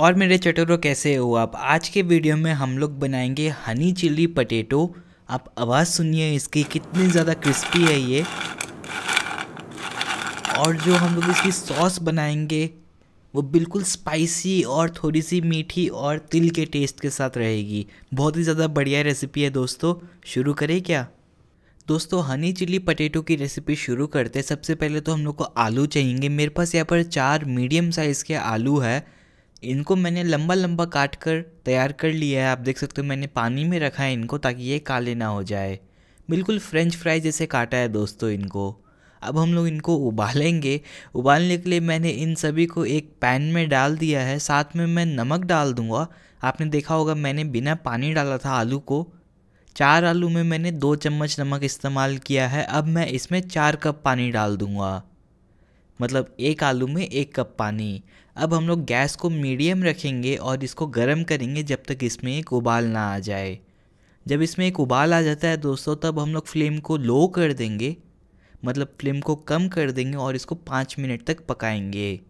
और मेरे चटोरों कैसे हो आप? आज के वीडियो में हम लोग बनाएँगे हनी चिली पटेटो। आप आवाज़ सुनिए इसकी, कितनी ज़्यादा क्रिस्पी है ये। और जो हम लोग इसकी सॉस बनाएँगे, वो बिल्कुल स्पाइसी और थोड़ी सी मीठी और तिल के टेस्ट के साथ रहेगी। बहुत ही ज़्यादा बढ़िया रेसिपी है दोस्तों। शुरू करें क्या? दोस्तों, हनी चिली पटेटो की रेसिपी शुरू करते सबसे पहले तो हम लोग को आलू चाहिए मेरे पास यहाँ पर चार मीडियम साइज़ के आलू है। इनको मैंने लंबा लंबा काट कर तैयार कर लिया है। आप देख सकते हो, मैंने पानी में रखा है इनको ताकि ये काले ना हो जाए। बिल्कुल फ्रेंच फ्राई जैसे काटा है दोस्तों इनको। अब हम लोग इनको उबालेंगे। उबालने के लिए मैंने इन सभी को एक पैन में डाल दिया है। साथ में मैं नमक डाल दूँगा। आपने देखा होगा, मैंने बिना पानी डाला था आलू को। चार आलू में मैंने दो चम्मच नमक इस्तेमाल किया है। अब मैं इसमें चार कप पानी डाल दूँगा। मतलब एक आलू में एक कप पानी। अब हम लोग गैस को मीडियम रखेंगे और इसको गर्म करेंगे जब तक इसमें एक उबाल ना आ जाए। जब इसमें एक उबाल आ जाता है दोस्तों, तब हम लोग फ्लेम को लो कर देंगे मतलब फ्लेम को कम कर देंगे और इसको पाँच मिनट तक पकाएँगे।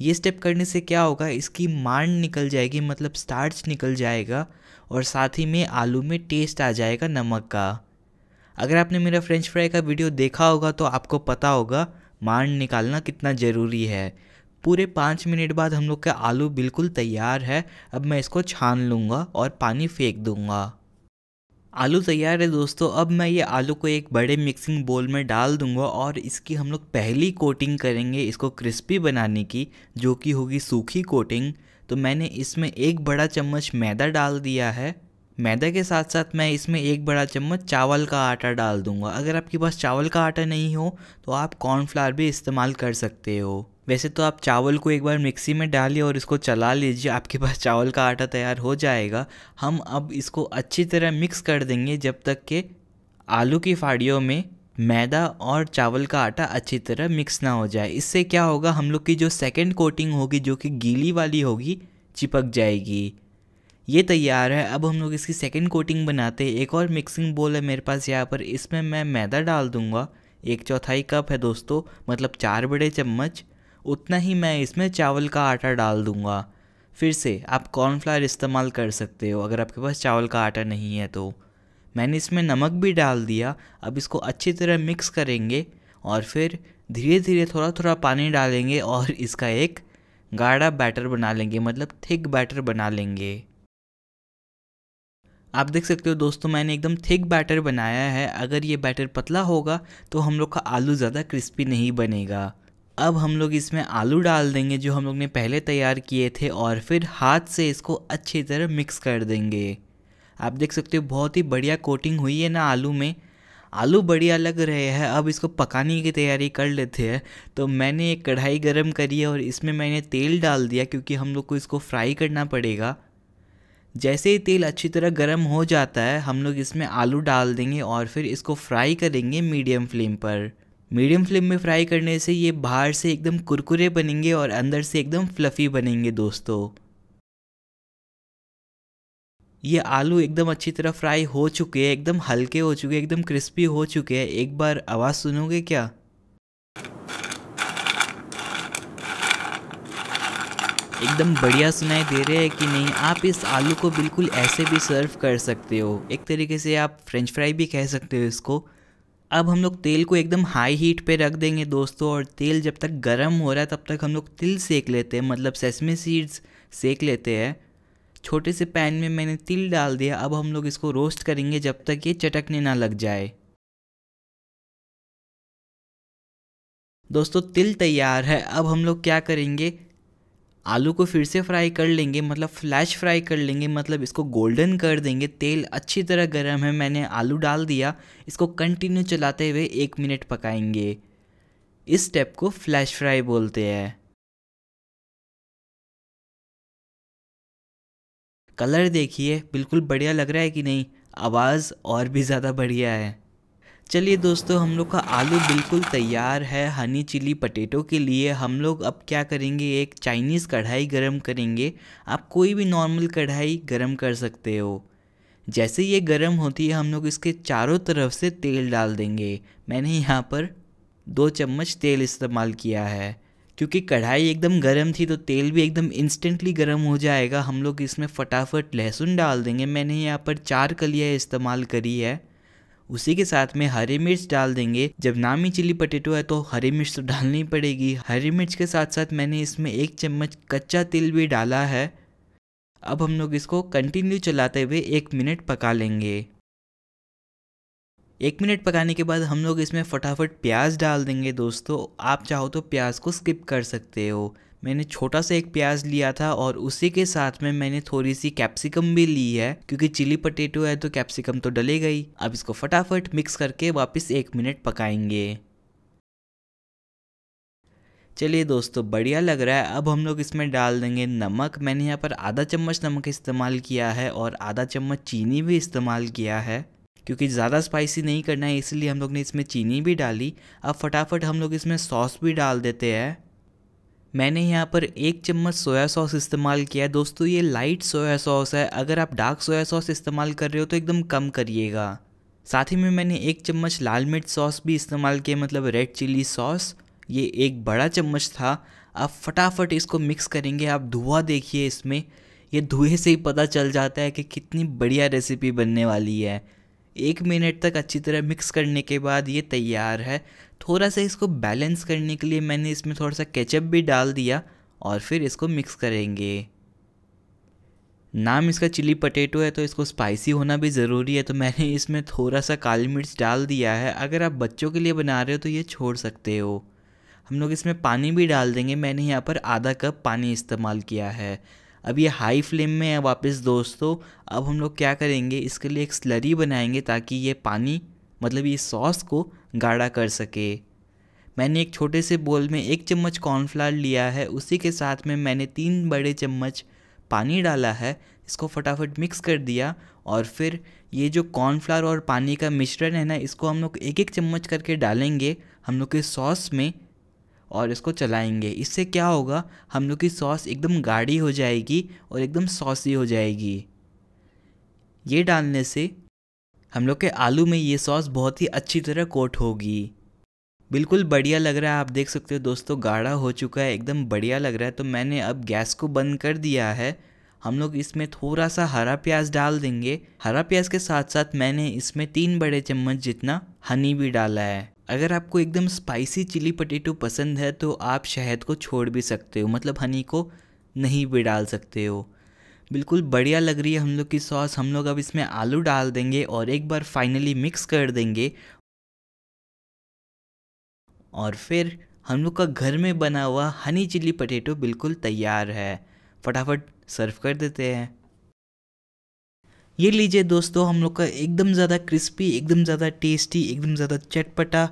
ये स्टेप करने से क्या होगा, इसकी मांड निकल जाएगी मतलब स्टार्च निकल जाएगा और साथ ही में आलू में टेस्ट आ जाएगा नमक का। अगर आपने मेरा फ्रेंच फ्राई का वीडियो देखा होगा तो आपको पता होगा, मांड निकालना कितना ज़रूरी है। पूरे पाँच मिनट बाद हम लोग का आलू बिल्कुल तैयार है। अब मैं इसको छान लूँगा और पानी फेंक दूँगा। आलू तैयार है दोस्तों। अब मैं ये आलू को एक बड़े मिक्सिंग बोल में डाल दूँगा और इसकी हम लोग पहली कोटिंग करेंगे इसको क्रिस्पी बनाने की, जो कि होगी सूखी कोटिंग। तो मैंने इसमें एक बड़ा चम्मच मैदा डाल दिया है। मैदा के साथ साथ मैं इसमें एक बड़ा चम्मच चावल का आटा डाल दूँगा। अगर आपके पास चावल का आटा नहीं हो तो आप कॉर्नफ्लावर भी इस्तेमाल कर सकते हो। वैसे तो आप चावल को एक बार मिक्सी में डालिए और इसको चला लीजिए, आपके पास चावल का आटा तैयार हो जाएगा। हम अब इसको अच्छी तरह मिक्स कर देंगे जब तक कि आलू की फाड़ियों में मैदा और चावल का आटा अच्छी तरह मिक्स ना हो जाए। इससे क्या होगा, हम लोग की जो सेकेंड कोटिंग होगी, जो कि गीली वाली होगी, चिपक जाएगी। ये तैयार है। अब हम लोग इसकी सेकेंड कोटिंग बनाते हैं। एक और मिक्सिंग बोल है मेरे पास यहाँ पर। इसमें मैं मैदा डाल दूँगा। एक चौथाई कप है दोस्तों मतलब चार बड़े चम्मच। उतना ही मैं इसमें चावल का आटा डाल दूँगा। फिर से, आप कॉर्नफ्लावर इस्तेमाल कर सकते हो, अगर आपके पास चावल का आटा नहीं है तो। मैंने इसमें नमक भी डाल दिया, अब इसको अच्छी तरह मिक्स करेंगे और फिर धीरे धीरे थोड़ा थोड़ा पानी डालेंगे और इसका एक गाढ़ा बैटर बना लेंगे मतलब थिक बैटर बना लेंगे। आप देख सकते हो दोस्तों, मैंने एकदम थिक बैटर बनाया है। अगर ये बैटर पतला होगा तो हम लोग का आलू ज़्यादा क्रिस्पी नहीं बनेगा। अब हम लोग इसमें आलू डाल देंगे, जो हम लोग ने पहले तैयार किए थे, और फिर हाथ से इसको अच्छी तरह मिक्स कर देंगे। आप देख सकते हो, बहुत ही बढ़िया कोटिंग हुई है ना आलू में। आलू बढ़िया लग रहे हैं, अब इसको पकाने की तैयारी कर लेते हैं। तो मैंने एक कढ़ाई गरम करी है, और इसमें मैंने तेल डाल दिया, क्योंकि हम लोग को इसको फ्राई करना पड़ेगा। जैसे ही तेल अच्छी तरह गर्म हो जाता है, हम लोग इसमें आलू डाल देंगे, और फिर इसको फ्राई करेंगे मीडियम फ्लेम पर। मीडियम फ्लेम में फ्राई करने से ये बाहर से एकदम कुरकुरे बनेंगे और अंदर से एकदम फ्लफ़ी बनेंगे दोस्तों। ये आलू एकदम अच्छी तरह फ्राई हो चुके हैं, एकदम हल्के हो चुके हैं, एकदम क्रिस्पी हो चुके हैं। एक बार आवाज़ सुनोगे क्या? एकदम बढ़िया सुनाई दे रहे हैं कि नहीं, आप इस आलू को बिल्कुल ऐसे भी सर्व कर सकते हो। एक तरीके से आप फ्रेंच फ्राई भी कह सकते हो इसको। अब हम लोग तेल को एकदम हाई हीट पे रख देंगे दोस्तों और तेल जब तक गर्म हो रहा है तब तक हम लोग तिल सेक लेते हैं मतलब सेसमे सीड्स सेक लेते हैं। छोटे से पैन में मैंने तिल डाल दिया, अब हम लोग इसको रोस्ट करेंगे जब तक ये चटकने ना लग जाए। दोस्तों, तिल तैयार है, अब हम लोग क्या करेंगे? आलू को फिर से फ्राई कर लेंगे मतलब फ्लैश फ्राई कर लेंगे मतलब इसको गोल्डन कर देंगे। तेल अच्छी तरह गर्म है, मैंने आलू डाल दिया। इसको कंटिन्यू चलाते हुए एक मिनट पकाएँगे। इस स्टेप को फ्लैश फ्राई बोलते हैं। कलर देखिए, बिल्कुल बढ़िया लग रहा है कि नहीं? आवाज़ और भी ज़्यादा बढ़िया है। चलिए दोस्तों, हम लोग का आलू बिल्कुल तैयार है हनी चिली पटेटो के लिए। हम लोग अब क्या करेंगे? एक चाइनीज़ कढ़ाई गरम करेंगे। आप कोई भी नॉर्मल कढ़ाई गरम कर सकते हो। जैसे ये गरम होती है, हम लोग इसके चारों तरफ़ से तेल डाल देंगे। मैंने यहाँ पर दो चम्मच तेल इस्तेमाल किया है। क्योंकि कढ़ाई एकदम गर्म थी तो तेल भी एकदम इंस्टेंटली गर्म हो जाएगा। हम लोग इसमें फटाफट लहसुन डाल देंगे। मैंने यहाँ पर चार कलियाँ इस्तेमाल करी है। उसी के साथ में हरी मिर्च डाल देंगे। जब नामी चिली पटेटो है तो हरी मिर्च तो डालनी पड़ेगी। हरी मिर्च के साथ साथ मैंने इसमें एक चम्मच कच्चा तिल भी डाला है। अब हम लोग इसको कंटिन्यू चलाते हुए एक मिनट पका लेंगे। एक मिनट पकाने के बाद हम लोग इसमें फटाफट प्याज डाल देंगे दोस्तों। आप चाहो तो प्याज को स्किप कर सकते हो। मैंने छोटा सा एक प्याज लिया था और उसी के साथ में मैंने थोड़ी सी कैप्सिकम भी ली है, क्योंकि चिली पटेटो है तो कैप्सिकम तो डलेगा ही अब इसको फटाफट मिक्स करके वापस एक मिनट पकाएँगे। चलिए दोस्तों, बढ़िया लग रहा है। अब हम लोग इसमें डाल देंगे नमक। मैंने यहाँ पर आधा चम्मच नमक इस्तेमाल किया है और आधा चम्मच चीनी भी इस्तेमाल किया है, क्योंकि ज़्यादा स्पाइसी नहीं करना है, इसलिए हम लोग ने इसमें चीनी भी डाली। अब फटाफट हम लोग इसमें सॉस भी डाल देते हैं। मैंने यहाँ पर एक चम्मच सोया सॉस इस्तेमाल किया है। दोस्तों, ये लाइट सोया सॉस है। अगर आप डार्क सोया सॉस इस्तेमाल कर रहे हो तो एकदम कम करिएगा। साथ ही में मैंने एक चम्मच लाल मिर्च सॉस भी इस्तेमाल किया मतलब रेड चिली सॉस ये एक बड़ा चम्मच था। आप फटाफट इसको मिक्स करेंगे। आप धुआँ देखिए इसमें। ये धुएँ से ही पता चल जाता है कि कितनी बढ़िया रेसिपी बनने वाली है। एक मिनट तक अच्छी तरह मिक्स करने के बाद ये तैयार है। थोड़ा सा इसको बैलेंस करने के लिए मैंने इसमें थोड़ा सा केचप भी डाल दिया और फिर इसको मिक्स करेंगे। नाम इसका चिली पटेटो है तो इसको स्पाइसी होना भी ज़रूरी है तो मैंने इसमें थोड़ा सा काली मिर्च डाल दिया है। अगर आप बच्चों के लिए बना रहे हो तो ये छोड़ सकते हो। हम लोग इसमें पानी भी डाल देंगे। मैंने यहाँ पर आधा कप पानी इस्तेमाल किया है। अब ये हाई फ्लेम में है वापस दोस्तों, अब हम लोग क्या करेंगे? इसके लिए एक स्लरी बनाएँगे ताकि ये पानी मतलब ये सॉस को गाढ़ा कर सके। मैंने एक छोटे से बोल में एक चम्मच कॉर्नफ्लावर लिया है, उसी के साथ में मैंने तीन बड़े चम्मच पानी डाला है, इसको फटाफट मिक्स कर दिया और फिर ये जो कॉर्नफ्लावर और पानी का मिश्रण है ना, इसको हम लोग एक एक चम्मच करके डालेंगे, हम लोग के सॉस में। और इसको चलाएँगे। इससे क्या होगा? हम लोग की सॉस एकदम गाढ़ी हो जाएगी और एकदम सॉसी हो जाएगी। ये डालने से हम लोग के आलू में ये सॉस बहुत ही अच्छी तरह कोट होगी। बिल्कुल बढ़िया लग रहा है। आप देख सकते हो दोस्तों, गाढ़ा हो चुका है, एकदम बढ़िया लग रहा है। तो मैंने अब गैस को बंद कर दिया है। हम लोग इसमें थोड़ा सा हरा प्याज डाल देंगे। हरा प्याज के साथ साथ मैंने इसमें तीन बड़े चम्मच जितना हनी भी डाला है। अगर आपको एकदम स्पाइसी चिली पटेटो पसंद है तो आप शहद को छोड़ भी सकते हो मतलब हनी को नहीं भी डाल सकते हो। बिल्कुल बढ़िया लग रही है हम लोग की सॉस हम लोग अब इसमें आलू डाल देंगे और एक बार फाइनली मिक्स कर देंगे। और फिर हम लोग का घर में बना हुआ हनी चिली पटेटो बिल्कुल तैयार है। फटाफट सर्व कर देते हैं। ये लीजिए दोस्तों, हम लोग का एकदम ज़्यादा क्रिस्पी एकदम ज़्यादा टेस्टी एकदम ज़्यादा चटपटा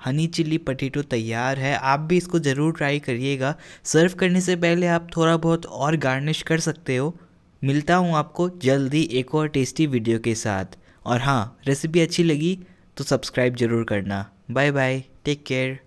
हनी चिल्ली पटेटो तैयार है। आप भी इसको ज़रूर ट्राई करिएगा। सर्व करने से पहले आप थोड़ा बहुत और गार्निश कर सकते हो। मिलता हूँ आपको जल्दी एक और टेस्टी वीडियो के साथ। और हाँ रेसिपी अच्छी लगी तो सब्सक्राइब ज़रूर करना। Bye bye take care